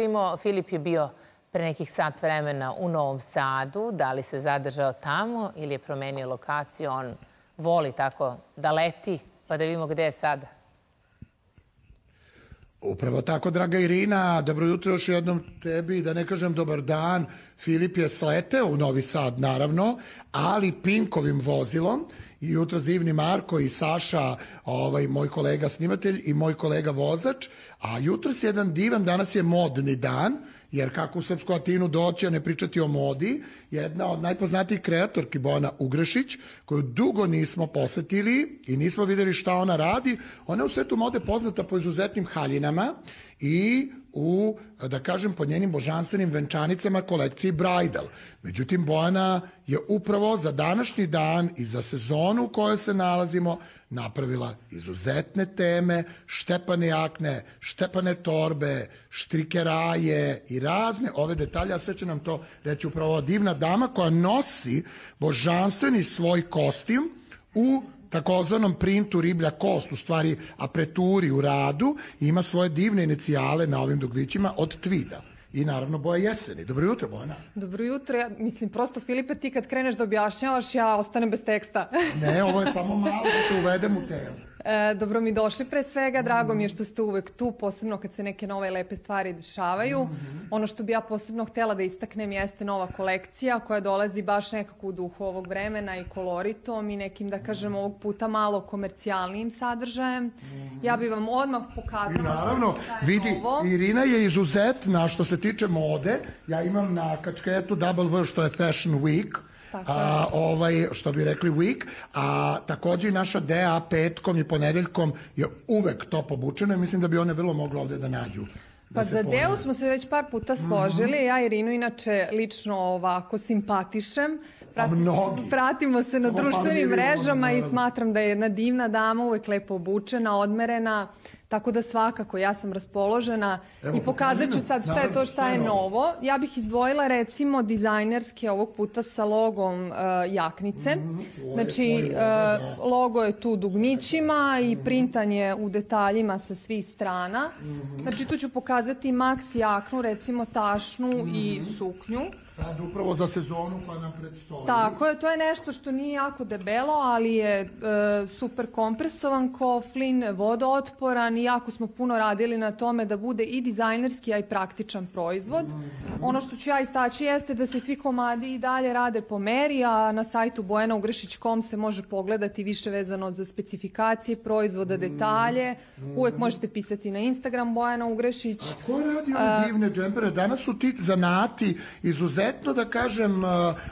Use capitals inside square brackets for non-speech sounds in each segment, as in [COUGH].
vidimo, Filip je bio pre nekih sat vremena u Novom Sadu. Da li se zadržao tamo ili je promenio lokaciju? On voli tako da leti, pa da vidimo gde je sada. Upravo tako, draga Irina, dobro jutro još jednom tebi, da ne kažem dobar dan. Filip je sleteo u Novi Sad, naravno, ali Pinkovim vozilom. I jutro divni Marko i Saša, ovaj, moj kolega snimatelj i moj kolega vozač, a jutro je jedan divan, danas je modni dan, jer kako u Srpsku Atinu doći, a ne pričati o modi, jedna od najpoznatijih kreatorki Bona Ugrešić, koju dugo nismo posetili i nismo videli šta ona radi. Ona je u svetu mode poznata po izuzetnim haljinama i u, da kažem, pod njenim božanstvenim venčanicama kolekciji Bridal. Međutim, Bojana je upravo za današnji dan i za sezonu u kojoj se nalazimo napravila izuzetne teme, štepane jakne, štepane torbe, štrikeraje i razne ove detalje, a sve će nam to reći upravo divna dama koja nosi božanstveni svoj kostim u takozvanom printu riblja kost, u stvari apreturi u radu, ima svoje divne inicijale na ovim dugvićima od tvida i naravno Boja Jeseni. Dobro jutro, Bojana. Dobro jutro. Ja, mislim, prosto, Filipe, ti kad kreneš da objašnjavaš, ja ostanem bez teksta. ne, ovo je [LAUGHS] samo malo da te uvedem u temu. E, dobro mi došli pre svega, drago mi je što ste uvek tu, posebno kad se neke nove lepe stvari dešavaju. Mm -hmm. Ono što bi ja posebno htela da istaknem jeste nova kolekcija koja dolazi baš nekako u duhu ovog vremena i koloritom i nekim, da kažem, ovog puta malo komercijalnijim sadržajem. Mm -hmm. Ja bi vam odmah pokazala... I naravno, vidi, novo. Irina je izuzetna što se tiče mode. Ja imam na kačketu Double V što je Fashion Week a, ovaj, što bi rekli week, a takođe i naša DA petkom i ponedeljkom je uvek top obučena i mislim da bi one vrlo mogle ovde da nađu Da pa za deo smo se već par puta složili. Mm -hmm. Ja Irinu inače lično ovako simpatišem. Pratim, mnogi. Pratimo se na Samo društvenim mrežama i smatram da je jedna divna dama, uvek lepo obučena, odmerena. Tako da svakako ja sam raspoložena Evo, i pokazat ću sad šta je to šta je novo. Ja bih izdvojila recimo dizajnerske ovog puta sa logom uh, jaknice. Mm, znači uh, logo je tu dugmićima i printan je u detaljima sa svih strana. Mm Znači tu ću pokazati max jaknu, recimo tašnu mm i suknju. Sad upravo za sezonu koja nam predstoji. Tako je, to je nešto što nije jako debelo, ali je e, super kompresovan koflin, vodootporan i jako smo puno radili na tome da bude i dizajnerski, a i praktičan proizvod. Mm. Ono što ću ja istaći jeste da se svi komadi i dalje rade po meri, a na sajtu bojanaugršić.com se može pogledati više vezano za specifikacije proizvoda, detalje. Mm. Uvek možete pisati na Instagram Bojana Ugrešić. A ko radi ove divne džempere? Danas su ti zanati izuzetno da kažem uh,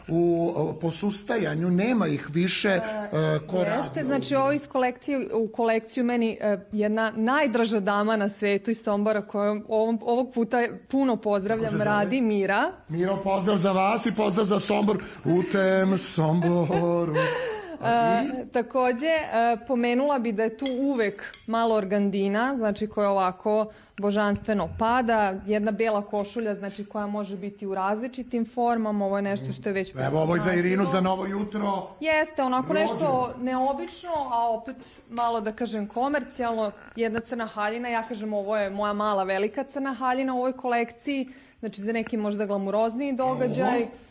u posustajanju nema ih više uh, ko Jeste, radi. znači ovo iz kolekcije u kolekciju meni uh, jedna najdraža dama na svetu iz Sombora koju ovog puta puno pozdravljam radi Mira. Miro, pozdrav za vas i pozdrav za Sombor u tem Somboru. Uh, takođe, uh, pomenula bi da je tu uvek malo organdina, znači koja ovako božanstveno pada, jedna bela košulja, znači koja može biti u različitim formama, ovo je nešto što je već... Evo, ovo je za Irinu za novo jutro. Jeste, onako Rođe. nešto neobično, a opet malo da kažem komercijalno, jedna crna haljina, ja kažem ovo je moja mala velika crna haljina u ovoj kolekciji, znači za neki možda glamurozniji događaj. Ovo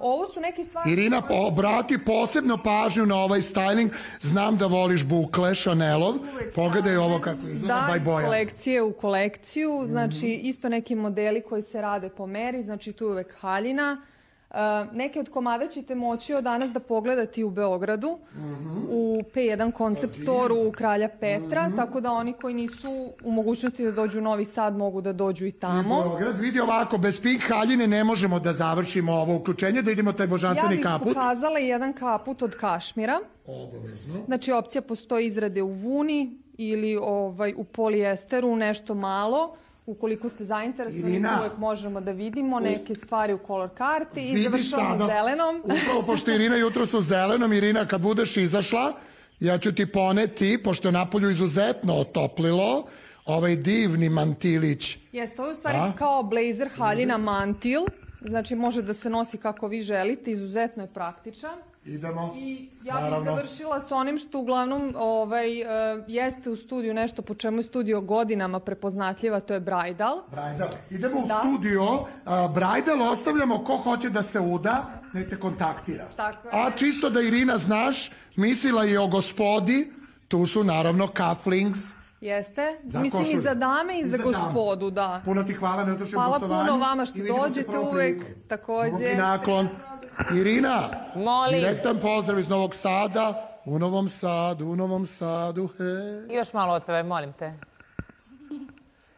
ovo su neke stvari... Irina, obrati posebno pažnju na ovaj styling. Znam da voliš bukle Chanelov. Pogledaj ovo kako izgleda da, by boja. kolekcije u kolekciju. Znači, -hmm. isto neki modeli koji se rade po meri. Znači, tu je uvek haljina. Neke od komada ćete moći od danas da pogledati u Beogradu, mm -hmm. u P1 Concept Store u Kralja Petra, mm -hmm. tako da oni koji nisu u mogućnosti da dođu u Novi Sad mogu da dođu i tamo. I Beograd vidi ovako, bez pink haljine ne možemo da završimo ovo uključenje, da idemo taj božanstveni kaput. Ja bih pokazala jedan kaput od kašmira. Obavezno. Znači, opcija postoji izrade u vuni ili ovaj, u polijesteru, nešto malo ukoliko ste zainteresovani, Irina, uvek možemo da vidimo neke stvari u color karti i završamo zelenom. Upravo, pošto Irina jutro su zelenom, Irina, kad budeš izašla, ja ću ti poneti, pošto je napolju izuzetno otoplilo, ovaj divni mantilić. Jeste, ovo je u stvari A? kao blazer haljina mantil. Znači može da se nosi kako vi želite, izuzetno je praktičan. Idemo. I ja bih Naravno. završila sa onim što uglavnom ovaj, e, jeste u studiju nešto po čemu je studio godinama prepoznatljiva, to je bridal. Brajdal. Idemo u Da. studio. A, Brajdal ostavljamo ko hoće da se uda, nek te kontaktira. Tako je. A čisto da Irina znaš, mislila je o gospodi, tu su naravno cufflinks. Jeste? Za Mislim i košulju. za dame i, I za, za dame. gospodu, da. Puno ti hvala na utrošenom Hvala gostovanju. puno vama što I dođete uvek, takođe. Naklon. Irina, Molim. direktan pozdrav iz Novog Sada. U Novom Sadu, u Novom Sadu, hej. Još malo otpevaj, molim te.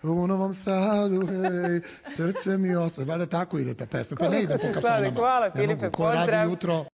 U Novom Sadu, hej, srce mi ostaje. Valjda tako ide ta pesma. Pa ne ide po kafanama. Hvala, Ne Filipe, mogu. Ko radi pozdrav. jutro,